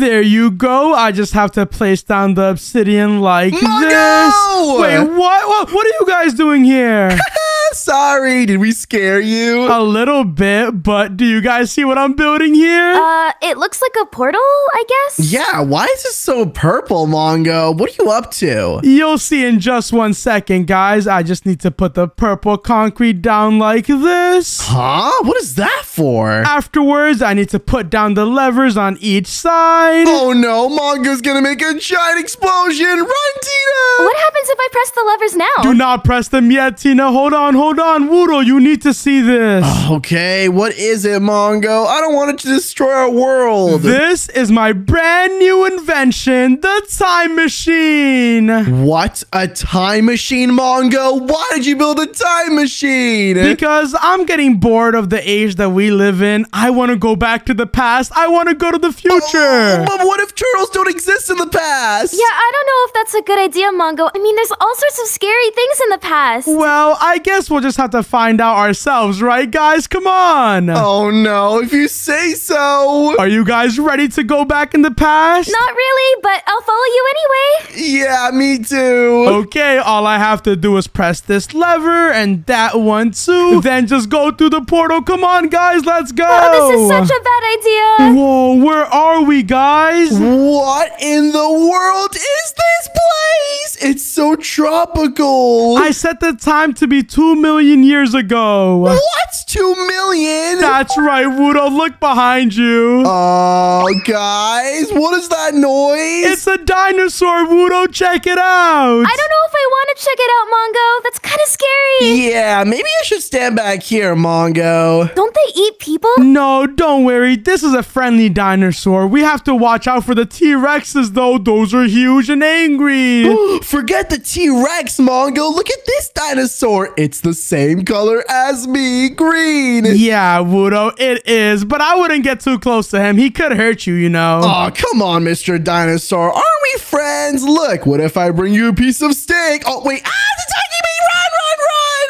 There you go. I just have to place down the obsidian like Mongo! this. Wait, what? what? What are you guys doing here? Sorry, did we scare you? A little bit, but do you guys see what I'm building here? Uh, it looks like a portal, I guess? yeah, why is this so purple, Mongo? What are you up to? You'll see in just one second, guys. I just need to put the purple concrete down like this. Huh? What is that for? Afterwards, I need to put down the levers on each side. Oh no, Mongo's gonna make a giant explosion! Run, Tina! What happens if I press the levers now? Do not press them yet, Tina. Hold on, hold on. Wudo, you need to see this. Okay, what is it, Mongo? I don't want it to destroy our world. This is my brand new invention, the time machine. what? A time machine, Mongo? Why did you build a time machine? Because I'm getting bored of the age that we live in. I want to go back to the past. I want to go to the future. Oh, but what if turtles don't exist in the past? Yeah, I don't know if that's a good idea, Mongo. I mean, there's all sorts of scary things in the past. Well, I guess we'll just have to find out ourselves, right, guys? Come on. Oh no, if you say so. Are you guys ready to go back in the past? Not really, but I'll follow you anyway. Yeah, me too. Okay, all I have to do is press this lever and that one too. Then just go through the portal. Come on, guys, let's go. Oh, this is such a bad idea. Whoa, where are we, guys? What in the world is this place? It's so tropical. I set the time to be two million years ago. What? Two million? That's right, Wudo. Look behind you. Oh, guys, what is that noise? It's a dinosaur, Wudo. Check it out. I don't know if I want to check it out, Mongo. That's kind of scary. yeah, maybe I should stand back here, Mongo. Don't they eat people? No, don't worry. This is a friendly dinosaur. We have to watch out for the T-Rexes, though. Those are huge and angry. Forget the T-Rex, Mongo. Look at this dinosaur. It's the same color as me, green. yeah, Wudo, it is. But I wouldn't get too close to him. He could hurt you, you know. Oh, come on, Mr. Dinosaur. Aren't we friends? Look, what if I bring you a piece of steak? Oh, wait. Ah, it's attacking me. Run, run,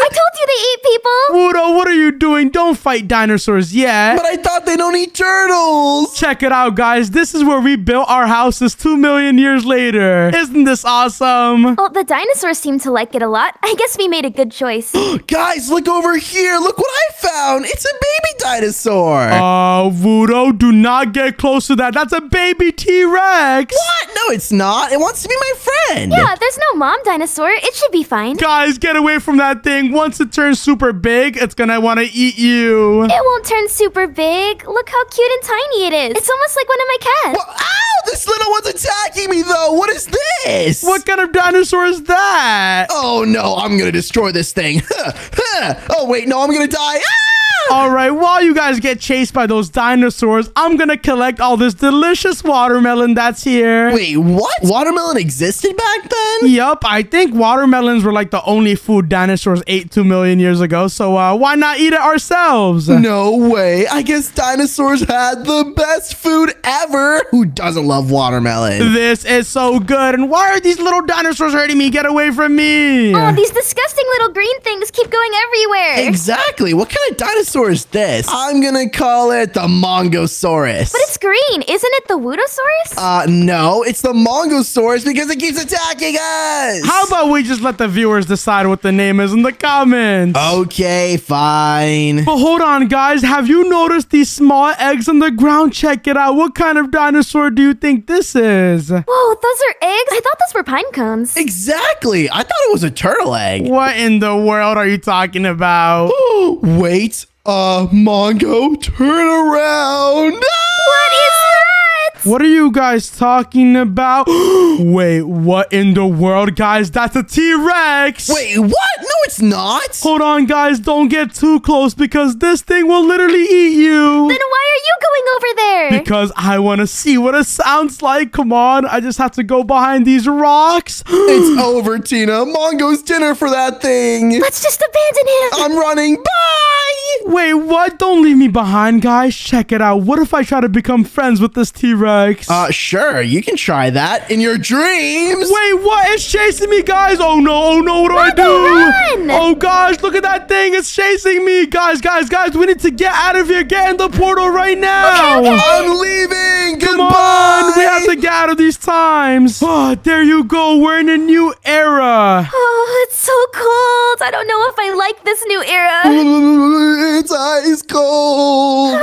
I run. told you they eat people. Wudo, what are you doing? Don't fight dinosaurs yet. But I thought they don't eat turtles. Check it out, guys. This is where we built our houses two million years later. Isn't this awesome? Well, the dinosaurs seem to like it a lot. I guess we made a good choice. Guys, look over here. Look what I found. It's a baby dinosaur. Uh, Wudo, do not get close to that. That's a baby T-Rex. what? No, it's not. It wants to be my friend. yeah, there's no mom dinosaur. It should be fine. Guys, get away from that thing. Once it turns super big, it's gonna want to eat you. It won't turn super big. Look how cute and tiny it is. It's almost like one of my cats. Well, ow! This little one's attacking me, though. What is this? What kind of dinosaur is that? Oh, no. I'm going to destroy this thing. oh, wait. No, I'm going to die. Ah! All right, while you guys get chased by those dinosaurs, I'm gonna collect all this delicious watermelon that's here. Wait, what? Watermelon existed back then? Yup, I think watermelons were like the only food dinosaurs ate two million years ago, so uh, why not eat it ourselves? No way. I guess dinosaurs had the best food ever. Who doesn't love watermelon? This is so good, and why are these little dinosaurs hurting me? Get away from me! Oh, these disgusting little green things keep going everywhere. Exactly. What kind of dinosaur is this? I'm gonna call it the Mongosaurus. But it's green. Isn't it the Wudosaurus? uh, no, it's the Mongosaurus because it keeps attacking us. How about we just let the viewers decide what the name is in the comments? Okay, fine. But hold on, guys. Have you noticed these small eggs on the ground? Check it out. What kind of dinosaur do you think this is? Whoa, those are eggs? I thought those were pine cones. Exactly. I thought it was a turtle egg. What in the world are you talking about? Wait, uh, Mongo, turn around. What is? What are you guys talking about? Wait, what in the world, guys? That's a T-Rex! Wait, what? No, it's not. Hold on, guys. Don't get too close because this thing will literally eat you. Then why are you going over there? Because I want to see what it sounds like. Come on. I just have to go behind these rocks. It's over, Tina. Mongo's dinner for that thing. Let's just abandon him. I'm running. Bye. Wait, what? Don't leave me behind, guys. Check it out. What if I try to become friends with this T-Rex? Uh, sure. You can try that in your dreams. Wait, what? It's chasing me, guys. Oh, no. Oh, no. What do I do? run! Oh, gosh. Look at that thing. It's chasing me. Guys, guys, guys. We need to get out of here. Get in the portal right now. Okay, okay. I'm leaving. Come Goodbye. on. We have to get out of these times. Oh, there you go. We're in a new era. Oh, it's so cold. I don't know if I like this new era. It's ice cold.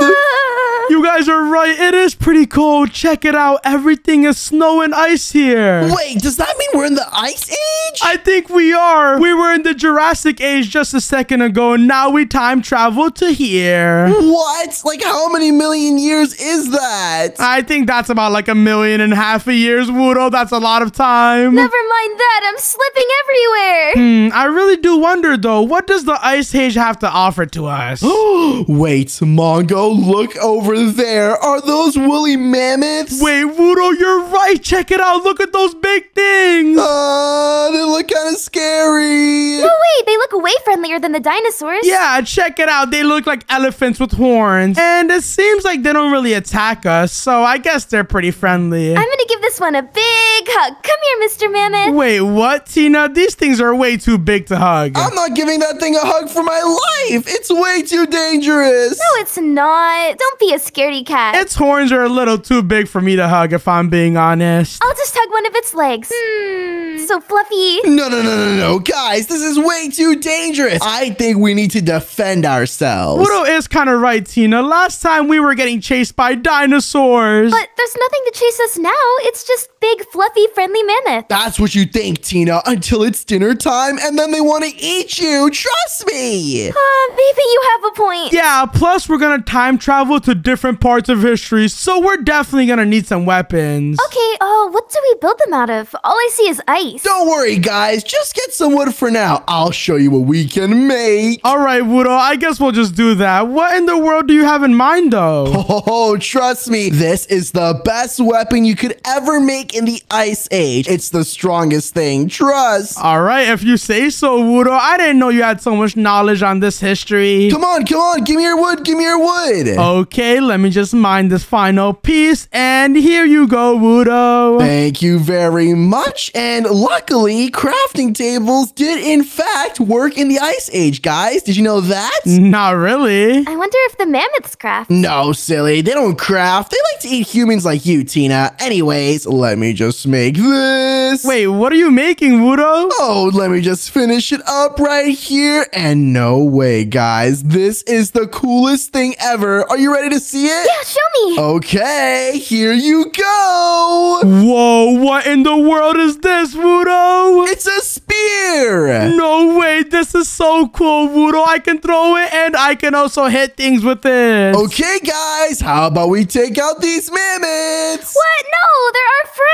You guys are right. It is pretty cold. Check it out. Everything is snow and ice here. Wait, does that mean we're in the ice age? I think we are. We were in the Jurassic Age just a second ago. and Now we time travel to here. What? Like how many million years is that? I think that's about like a million and a half of years, Wudo. That's a lot of time. Never mind that. I'm slipping everywhere. Hmm, I really do wonder though, what does the Ice Age have to offer to us? Wait, Mongo, look over there. Are those woolly mammoths? Wait, Wudo, you're right. Check it out. Look at those big things. Uh, they look kind of scary. No, wait. They look way friendlier than the dinosaurs. Yeah, check it out. They look like elephants with horns. And it seems like they don't really attack us, so I guess they're pretty friendly. I'm gonna give this one a big hug. Come here, Mr. Mammoth. Wait, what, Tina? These things are way too big to hug. I'm not giving that thing a hug for my life. It's way too dangerous. No, it's not. Don't be a scaredy cat. its horns are a little too big for me to hug, if I'm being honest. I'll just hug one of its legs. Hmm, so fluffy. No, no, no, no, no. Guys, this is way too dangerous. I think we need to defend ourselves. Wudo is kind of right, Tina. Last time we were getting chased by dinosaurs. But there's nothing to chase us now. It's just big, fluffy, friendly mammoth. That's what you think, Tina, until it's dinner time and then they want to eat you. Trust me. Uh, maybe you have a point. yeah, plus we're gonna time travel to different parts of history, so we're definitely gonna need some weapons. Okay, uh, what do we build them out of? All I see is ice. Don't worry, guys. Just get some wood for now. I'll show you what we can make. All right, Wudo, I guess we'll just do that. What in the world do you have in mind, though? Oh, trust me, this is the best weapon you could ever make in the Ice Age. It's the strongest thing. Trust. All right, if you say so, Wudo. I didn't know you had so much knowledge on this history. Come on, come on. Give me your wood. Give me your wood. Okay, let me just mine this final piece, and here you go, Wudo. Thank you very much. And luckily, crafting tables did in fact work in the Ice Age, guys. Did you know that? Not really. I wonder if the mammoths craft. No, silly. They don't craft. They like to eat humans like you, Tina. Anyways, let me just make this. Wait, what are you making, Wudo? Oh, let me just finish it up right here. And no way, guys. This is the coolest thing ever. Are you ready to see it? Yeah, show me. Okay, here you go. Whoa, what in the world is this, Wudo? It's a spear. No way, this is so cool, Wudo. I can throw it and I can also hit things with it. Okay, guys, how about we take out these mammoths? What? No, they're our friends.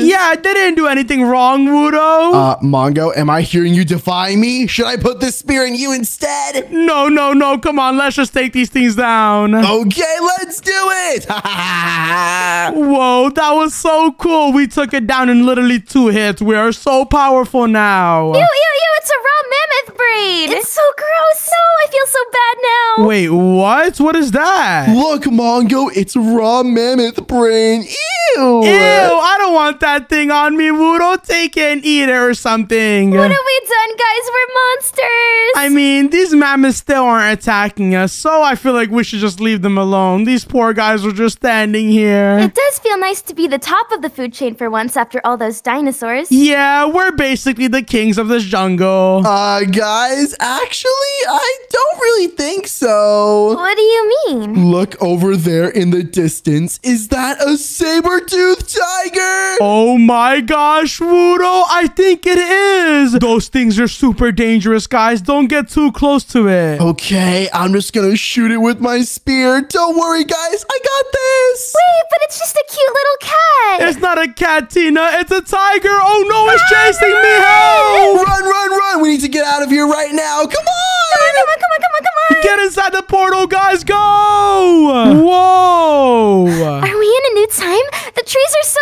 Yeah, they didn't do anything wrong, Wudo. Uh, Mongo, am I hearing you defy me? Should I put this spear in you instead? no, no, no. Come on, let's just take these things down. Okay, let's do it. Whoa, that was so cool. We took it down in literally two hits. We are so powerful now. Ew, ew, ew, it's a raw mammoth brain. It's so gross. No, I feel so bad now. Wait, what? What is that? Look, Mongo, it's raw mammoth brain. Ew. Ew, I don't want that thing on me, Wudo. Take it and eat it or something. What have we done, guys? We're monsters. I mean, these mammoths still aren't attacking us, so I feel like we should just leave them alone. These poor guys are just standing here. It does feel nice to be the top of the food chain for once after all those dinosaurs. yeah, we're basically the kings of this jungle. Uh, guys, actually, I don't really think so. What do you mean? Look over there in the distance. Is that a saber-toothed tiger? Oh my gosh, Wudo, I think it is. Those things are super dangerous, guys. Don't get too close to it. Okay, I'm just gonna shoot it with my spear. Don't worry, guys. I got this. Wait, but it's just a cute little cat. It's not a cat, Tina. It's a tiger. Oh no, it's ah, chasing me. Help! Run, run, run. We need to get out of here right now. Come on. Come on, come on, come on, come on. Get inside the portal, guys. Go! Whoa! Are we in a new time? The trees are so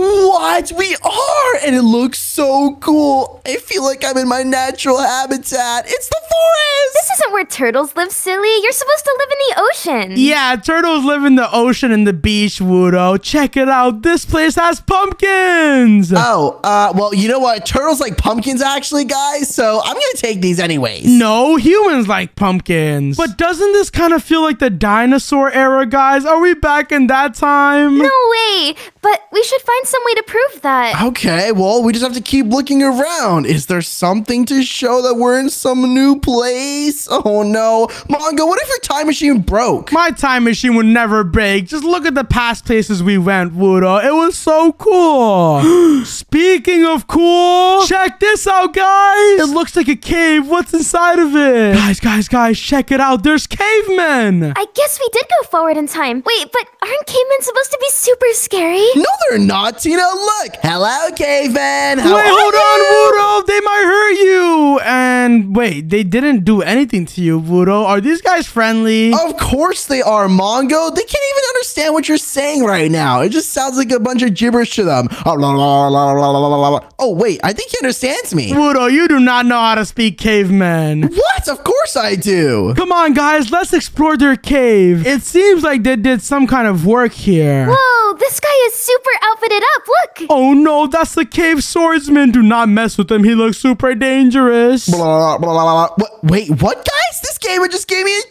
tall. What? We are. And it looks so cool. I feel like I'm in my natural habitat. It's the forest. This isn't where turtles live, silly. You're supposed to live in the ocean. Yeah, turtles live in the ocean and the beach, Wudo. Check it out. This place has pumpkins. Oh, uh, well, you know what? Turtles like pumpkins, actually, guys. So I'm gonna take these anyways. no, humans like pumpkins. But doesn't this kind of feel like the dinosaur era, guys? Are we back in that time? No way. But we we should find some way to prove that. Okay, well, we just have to keep looking around. Is there something to show that we're in some new place? Oh no. Mongo, what if your time machine broke? My time machine would never break. Just look at the past places we went, Wudo. It was so cool. Speaking of cool, check this out, guys. It looks like a cave. What's inside of it? Guys, guys, guys, check it out. There's cavemen. I guess we did go forward in time. Wait, but aren't cavemen supposed to be super scary? No, they're not, Tina. Look. Hello, caveman. How Wait, hold you? on, Wudo. They might hurt you. And wait, they didn't do anything to you, Wudo. Are these guys friendly? Of course they are, Mongo. They can't even understand what you're saying right now. It just sounds like a bunch of gibberish to them. Oh, oh wait, I think he understands me. Wudo, you do not know how to speak caveman. What? Of course I do. Come on, guys, let's explore their cave. It seems like they did some kind of work here. Whoa, this guy is super outfitted up. Look. Oh no, that's the cave swordsman. Do not mess with him. He looks super dangerous. Blah, blah, blah, blah, blah. What? Wait, what, guys? This gamer just gave me a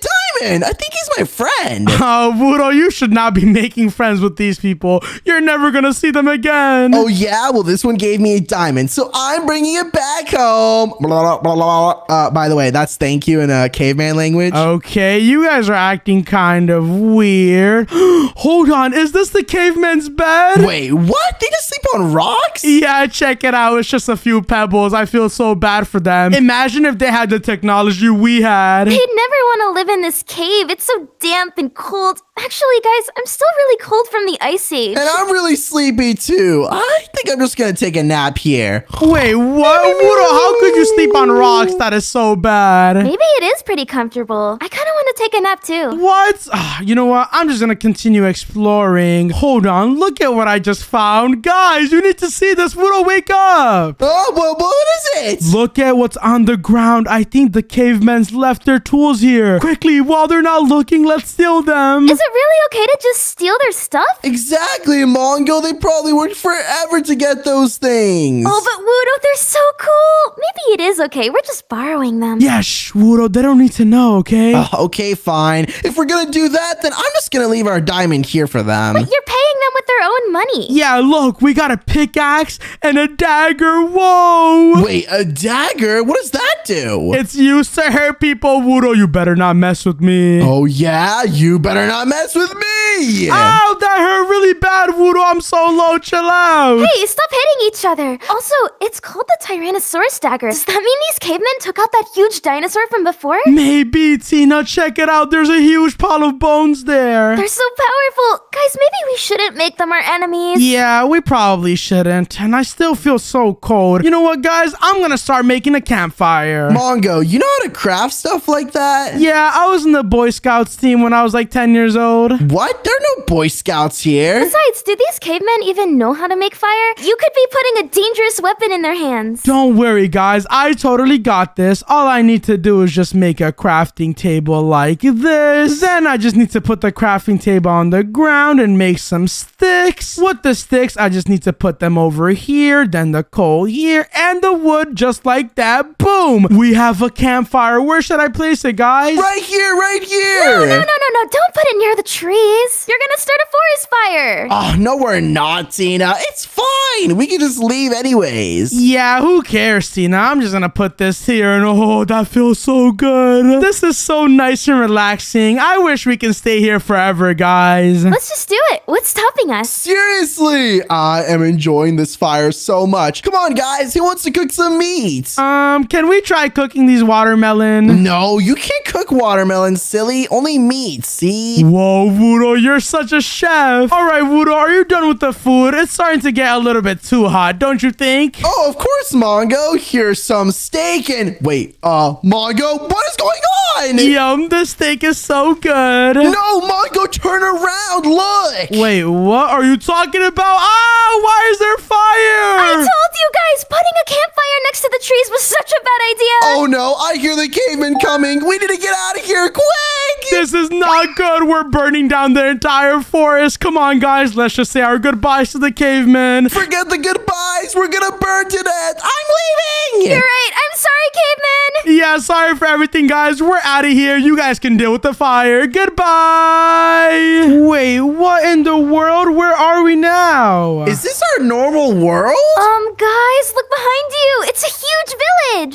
diamond. I think he's my friend. Oh, Wudo, you should not be making friends with these people. You're never gonna see them again. Oh, yeah? Well, this one gave me a diamond, so I'm bringing it back home. Blah, blah, blah, blah, blah. Uh, by the way, that's thank you in a caveman language. Okay, you guys are acting kind of weird. Hold on, is this the caveman's bed? Wait, what? They just sleep on rocks? Yeah, check it out. It's just a few pebbles. I feel so bad for them. Imagine if they had the technology we had. They'd never want to live in this cave. It's so damp and cold. Actually, guys, I'm still really cold from the ice age. And I'm really sleepy too. I think I'm just gonna take a nap here. Wait, what? Wudo, how could you sleep on rocks? That is so bad. Maybe it is pretty comfortable. I kind of want to take a nap too. What? Ah, you know what? I'm just gonna continue exploring. Hold on, look at what I just found. Guys, you need to see this. Wudo, wake up. Oh, well, what is it? Look at what's on the ground. I think the cavemen's left their tools here. Quickly, while they're not looking, let's steal them. Is it really okay to just steal their stuff? Exactly, Mongo. They probably worked forever to get those things. Oh, but Wudo, they're so cool. Maybe it is okay. We're just borrowing them. Yeah, shh, Wudo, they don't need to know, okay? Uh, okay, fine. If we're gonna do that, then I'm just gonna leave our diamond here for them. But you're paying them with their own money. yeah, look, we got a pickaxe and a dagger. Whoa! Wait, a dagger? What does that do? It's used to hurt people, Wudo. You better not mess with me. oh, yeah? You better not mess with me! Ow, that hurt really bad, Wudo. I'm so low. Chill out. Hey, stop hitting each other. Also, it's called the Tyrannosaurus dagger. Does that mean these cavemen took out that huge dinosaur from before? Maybe, Tina. Check it out. There's a huge pile of bones there. They're so powerful. Guys, maybe we shouldn't make them our enemies. Yeah, we probably shouldn't. And I still feel so cold. You know what, guys? I'm gonna start making a campfire. Mongo, you know how to craft stuff like that? Yeah, I was in the Boy Scouts team when I was like 10 years old. What? There are no Boy Scouts here. Besides, do these cavemen even know how to make fire? You could be putting a dangerous weapon in their hands. Don't worry, guys. I totally got this. All I need to do is just make a crafting table like this. Then I just need to put the crafting table on the ground and make some sticks. With the sticks, I just need to put them over here, then the coal here, and the wood just like that. Boom! We have a campfire. Where should I place it, guys? Right here, right here. No, no, no, no, no. Don't put it near the trees. You're gonna start a forest fire. Oh, no, we're not, Tina. It's fine. We can just leave anyways. Yeah, who cares, Tina? I'm just gonna put this here and oh, that feels so good. This is so nice and relaxing. I wish we can stay here forever, guys. Let's just do it. What's stopping us? Seriously, I am enjoying this fire so much. Come on, guys. Who wants to cook some meat? Um, can we try cooking these watermelon? no, you can't cook watermelon, silly. Only meat, see? Whoa, Wudo, you're such a chef. All right, Wudo, are you done with the food? It's starting to get a little bit too hot, don't you think? Oh, of course, Mongo. Here's some steak and... Wait, uh, Mongo, what is going on? Yum, the steak is so good. No, Mongo, turn around. Look. Wait, what are you talking about? Ah, why is there fire? I told you guys, putting a campfire next to the trees was such a bad idea. Oh no, I hear the cavemen coming. We need to get out of here quick. This is not good. We're burning down the entire forest. Come on, guys. Let's just say our goodbyes to the cavemen. Forget the goodbyes. We're gonna burn to death. I'm leaving. You're right. I'm sorry, caveman. Yeah, sorry for everything, guys. We're out of here. You guys can deal with the fire. Goodbye. Wait, what in the world? Where are we now? Is this our normal world? Um, guys, look behind you. It's a huge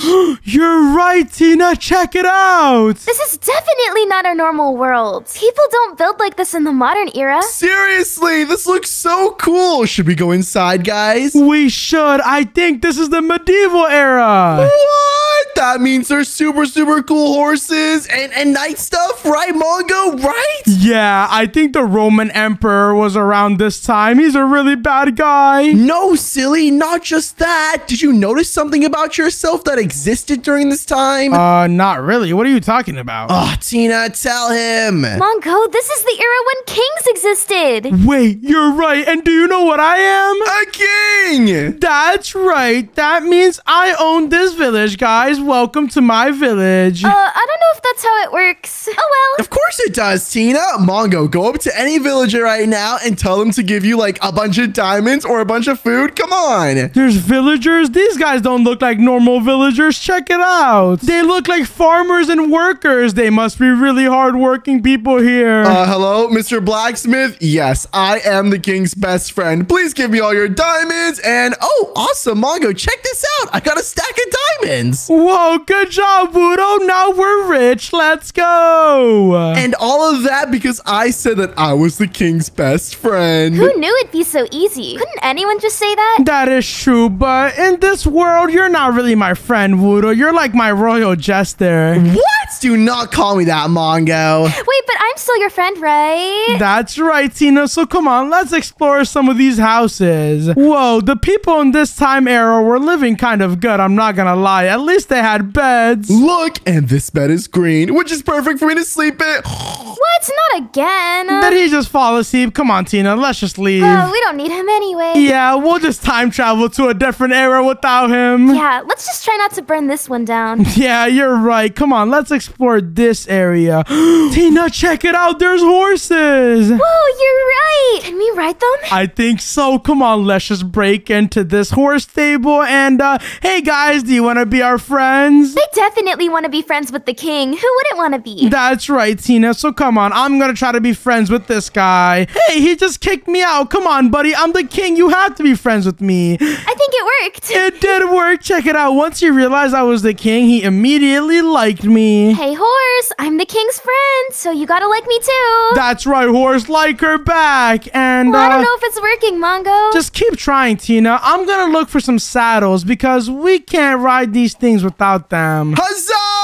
village. You're right, Tina. Check it out. this is definitely not our normal world. People don't build like this in the modern era. Seriously, this looks so cool. Should we go inside, guys? We should. I think this is the medieval era. What? That means they're super, super cool horses and, and knight stuff, right, Mongo? Right? Yeah, I think the Roman emperor was around this time. He's a really bad guy. No, silly, not just that. Did you notice something about yourself that existed during this time? Uh, not really. What are you talking about? oh, Tina, tell him. Mongo, this is the era when kings existed. Wait, you're right. And do you know what I am? A king! That's right. That means I own this village, guys. Welcome to my village. Uh, I don't know if that's how it works. Oh well. Of course it does, Tina. Mongo, go up to any villager right now and tell them to give you like a bunch of diamonds or a bunch of food. Come on. There's villagers. These guys don't look like normal villagers. Check it out. They look like farmers and workers. They must be really hardworking people here. Uh, hello, Mr. Blacksmith? Yes, I am the king's best friend. Please give me all your diamonds and oh, awesome, Mongo, check this out. I got a stack of diamonds. Whoa, good job, Wudo. Now we're rich. Let's go. And all of that because I said that I was the king's best friend. Who knew it'd be so easy? Couldn't anyone just say that? That is true, but in this world, you're not really my friend, Wudo. You're like my royal jester. What? Do not call me that, Mongo. Wait, but I'm still your friend, right? That's right, Tina. So come on, let's explore some of these houses. Whoa, the people in this time era were living kind of good, I'm not gonna lie. At least they had beds. Look, and this bed is green, which is perfect for me to sleep in. What? Not again. Did he just fall asleep? Come on, Tina, let's just leave. Oh, we don't need him anyway. yeah, we'll just time travel to a different era without him. Yeah, let's just try not to burn this one down. Yeah, you're right. Come on, let's explore this area. Tina, check it out. There's horses. Whoa, you're right. Can we ride them? I think so. Come on, let's just break into this horse stable. And uh, hey, guys, do you want to be our friends? I definitely want to be friends with the king. Who wouldn't want to be? That's right, Tina. So come on, I'm gonna try to be friends with this guy. Hey, he just kicked me out. Come on, buddy. I'm the king. You have to be friends with me. I think it worked. It did work. Check it out. Once he realized I was the king, he immediately liked me. Hey, horse, I'm the king's friend, so you gotta like me too. That's right, horse. Like her back. And well, I uh, don't know if it's working, Mongo. Just keep trying, Tina. I'm gonna look for some saddles because we can't ride these things without them. Huzzah!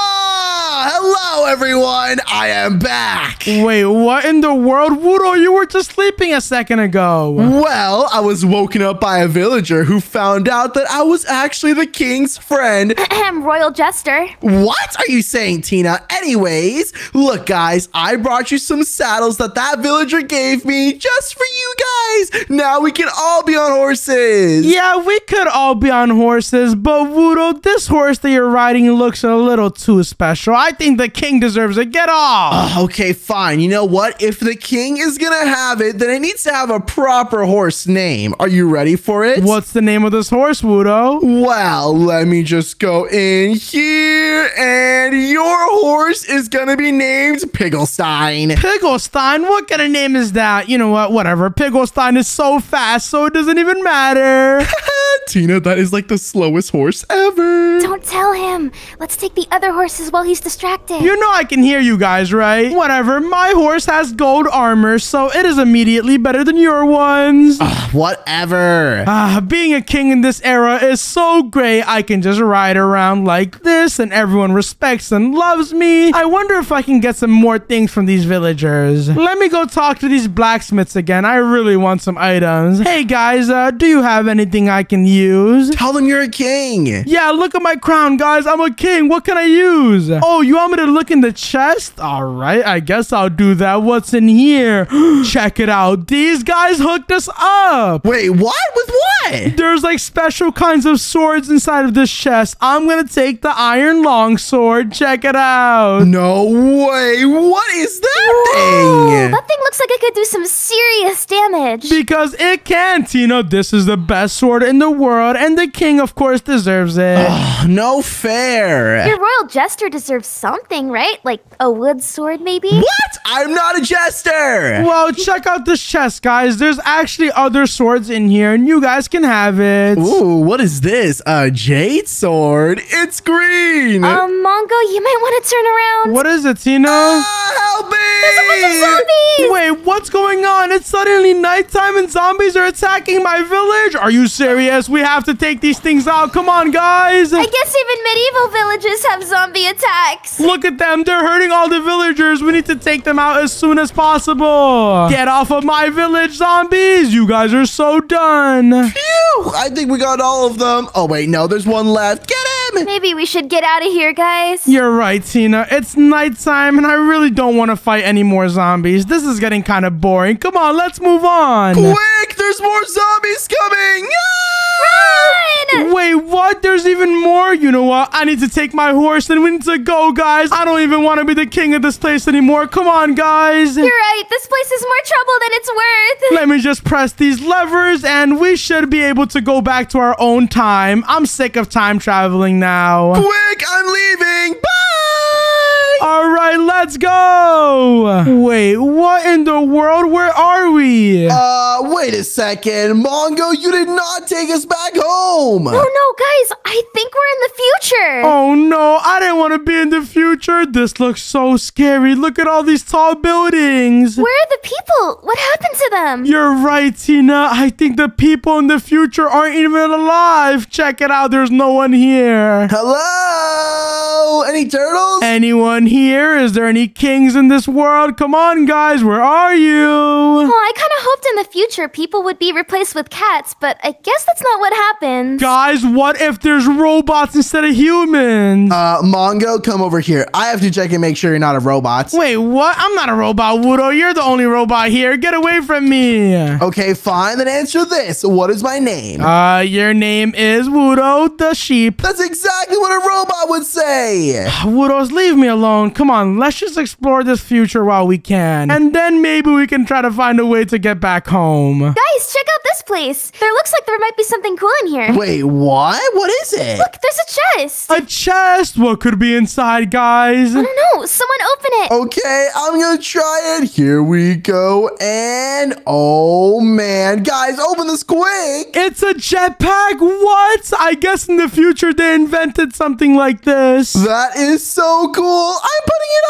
Hello, everyone. I am back. Wait, what in the world? Wudo, you were just sleeping a second ago. Well, I was woken up by a villager who found out that I was actually the king's friend. Ahem, Royal Jester. What are you saying, Tina? Anyways, look, guys, I brought you some saddles that that villager gave me just for you guys. Now we can all be on horses. Yeah, we could all be on horses, but Wudo, this horse that you're riding looks a little too special. I think the king deserves it. Get off. Uh, okay, fine. You know what? If the king is gonna have it, then it needs to have a proper horse name. Are you ready for it? What's the name of this horse, Wudo? Well, let me just go in here, and your horse is gonna be named Pigglestein. Pigglestein? What kind of name is that? You know what? Whatever. Pigglestein is so fast, so it doesn't even matter. Tina, that is like the slowest horse ever. Don't tell him. Let's take the other horses while he's distracted. You know I can hear you guys, right? Whatever. My horse has gold armor, so it is immediately better than your ones. Whatever. Ah, being a king in this era is so great. I can just ride around like this and everyone respects and loves me. I wonder if I can get some more things from these villagers. Let me go talk to these blacksmiths again. I really want some items. Hey guys, uh, do you have anything I can use? Tell them you're a king. Yeah, look at my crown, guys. I'm a king. What can I use? Oh, you want me to look in the chest? All right, I guess I'll do that. What's in here? Check it out. These guys hooked us up. Wait, what? With What? There's like special kinds of swords inside of this chest. I'm gonna take the iron longsword. Check it out. No way. What is that Whoa, thing? that thing looks like it could do some serious damage. Because it can, Tina. This is the best sword in the world, and the king, of course, deserves it. Oh, no fair. Your royal jester deserves something, right? Like a wood sword, maybe? What? I'm not a jester. well, check out this chest, guys. There's actually other swords in here, and you guys can have it. Ooh, what is this? A jade sword? It's green. Um, Mongo, you might want to turn around. What is it, Tina? Ah, help me! There's a bunch of Zombies! Wait, what's going on? It's suddenly nighttime and zombies are attacking my village? Are you serious? We have to take these things out. Come on, guys. I guess even medieval villages have zombie attacks. Look at them. They're hurting all the villagers. We need to take them out as soon as possible. Get off of my village, zombies. You guys are so done. Phew, I think we got all of them. Oh, wait, no, there's one left. Get him! Maybe we should get out of here, guys. You're right, Tina. It's nighttime and I really don't want to fight any more zombies. This is getting kind of boring. Come on, let's move on. Quick, there's more zombies coming! Ah! Run! Wait, what? There's even more? You know what? I need to take my horse and we need to go, guys. I don't even want to be the king of this place anymore. Come on, guys. You're right. This place is more trouble than it's worth. Let me just press these levers and we should be able to go back to our own time. I'm sick of time traveling now. Quick, I'm leaving! Bye! All right, let's go. Wait, what in the world? Where are we? Uh, wait a second. Mongo, you did not take us back home! Oh no, guys, I think we're in the future. Oh no, I didn't want to be in the future. This looks so scary. Look at all these tall buildings. Where are the people? What happened to them? You're right, Tina. I think the people in the future aren't even alive. Check it out. There's no one here. Hello? Any turtles? Anyone here? Is there any kings in this world? Come on, guys. Where are you? Oh, I kind of hoped in the future people would be replaced with cats, but I guess that's not what happened. Guys, what if there's robots instead of humans? Uh, Mongo, come over here. I have to check and make sure you're not a robot. Wait, what? I'm not a robot, Wudo. You're the only robot here. Get away from me. Okay, fine. Then answer this. What is my name? Uh, your name is Wudo the sheep. That's exactly what a robot would say. Woodos, leave me alone. Come on, let's just explore this future while we can. And then maybe we can try to find a way to get back home. Guys, check out this place. There looks like there might be something cool in here. Wait, what? What is it? Look, there's a chest. A chest? What could be inside, guys? I don't know. Someone open it. Okay, I'm gonna try it. Here we go. And oh man, guys, open this quick. It's a jetpack? What? I guess in the future they invented something like this. That is so cool. I'm putting it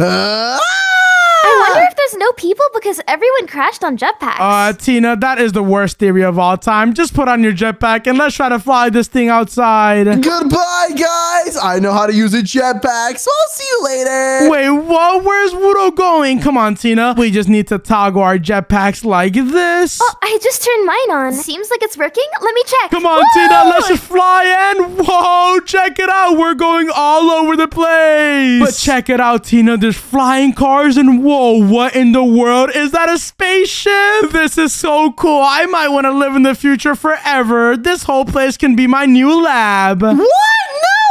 on. I wonder if there's no people because everyone crashed on jetpacks. Uh, Tina, that is the worst theory of all time. Just put on your jetpack and let's try to fly this thing outside. Goodbye, guys. I know how to use a jetpack, so I'll see you later. Wait, what? Where's Wudo going? Come on, Tina. We just need to toggle our jetpacks like this. oh, I just turned mine on. Seems like it's working. Let me check. Come on, Tina, let's just fly in. Whoa, check it out. We're going all over the place. But check it out, Tina. There's flying cars and whoa, what in the world? Is that a spaceship? This is so cool. I might want to live in the future forever. This whole place can be my new lab. What? No.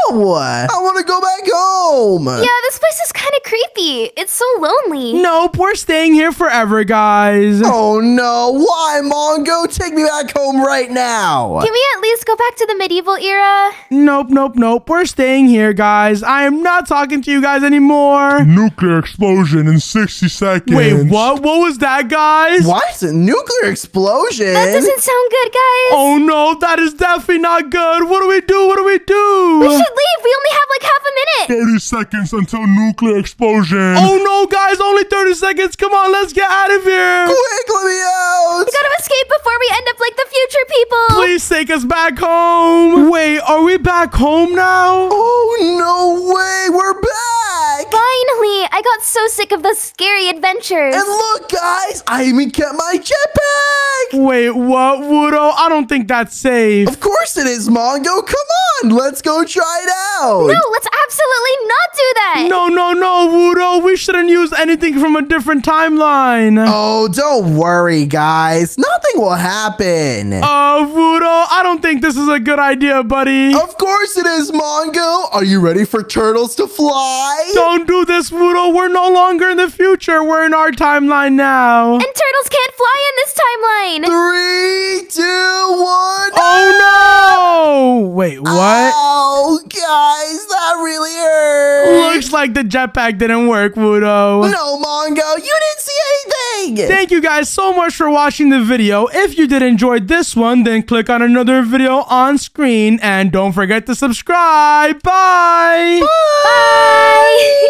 I want to go back home. Yeah, this place is kind of creepy. It's so lonely. Nope, we're staying here forever, guys. Oh no. Why, Mongo? Take me back home right now. Can we at least go back to the medieval era? Nope, nope, nope. We're staying here, guys. I am not talking to you guys anymore. Nuclear explosion in 60 seconds. Wait, what? What was that, guys? What? A nuclear explosion? That doesn't sound good, guys. Oh no, that is definitely not good. What do we do? What do we do? We should leave. We only have like half a minute. 30 seconds until nuclear explosion. Oh no, guys, only 30 seconds. Come on, let's get out of here. Quick, let me out. We gotta escape before we end up like the future people. Please take us back home. Wait, are we back home now? Oh, no way. We're back. Finally, I got so sick of those scary adventures. And look, guys, I even kept my jetpack. Wait, what, Wudo? I don't think that's safe. Of course it is, Mongo. Come on, let's go try it out. no, let's absolutely not do that. No, no, no, Wudo. We shouldn't use anything from a different timeline. Oh, don't worry, guys. Nothing will happen. Uh, Wudo, I don't think this is a good idea, buddy. Of course it is, Mongo. Are you ready for turtles to fly? Don't do this, Wudo. We're no longer in the future. We're in our timeline now. And turtles can't fly in this timeline. Three, two, one. Oh no! Wait, what? Oh, guys, that really hurt. Looks like the jetpack didn't work, Wudo. No, Mongo, you didn't see anything. Thank you guys so much for watching the video. If you did enjoy this one, then click on another video on screen and don't forget to subscribe. Bye! Bye.